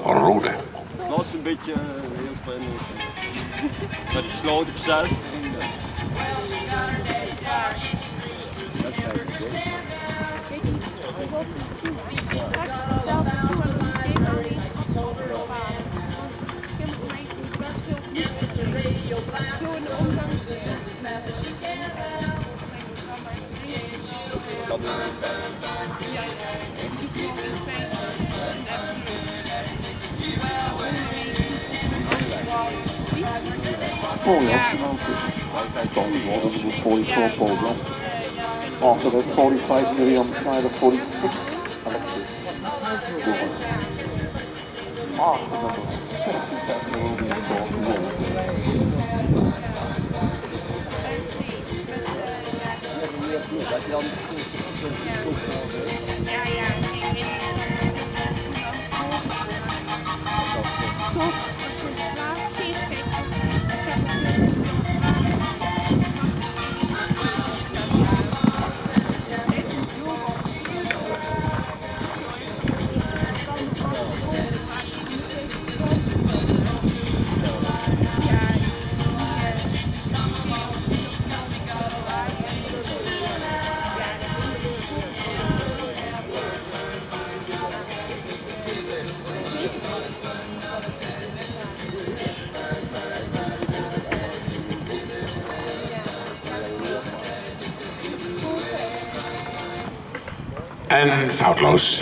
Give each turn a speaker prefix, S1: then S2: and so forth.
S1: rode.
S2: Dat was een beetje uh, heel spannend. Met die sloot op 6.
S3: Oh yeah, 44 program. Off of it, 45 milli on the side of 46. Off of it, 55 milli. Yeah.
S1: En foutloos